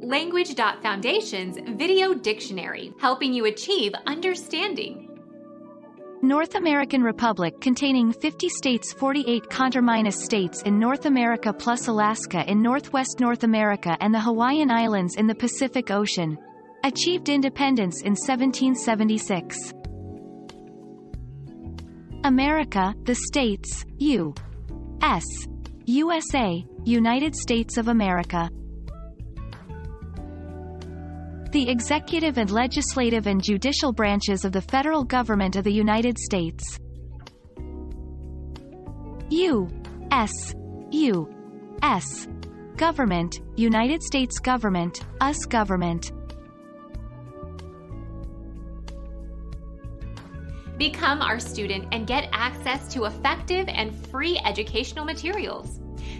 Language.Foundation's Video Dictionary, helping you achieve understanding. North American Republic containing 50 states 48 conterminous states in North America plus Alaska in northwest North America and the Hawaiian Islands in the Pacific Ocean. Achieved independence in 1776. America, the States, U.S. USA, United States of America. The executive and legislative and judicial branches of the federal government of the United States. U. S. U. S. Government, United States Government, US Government. Become our student and get access to effective and free educational materials.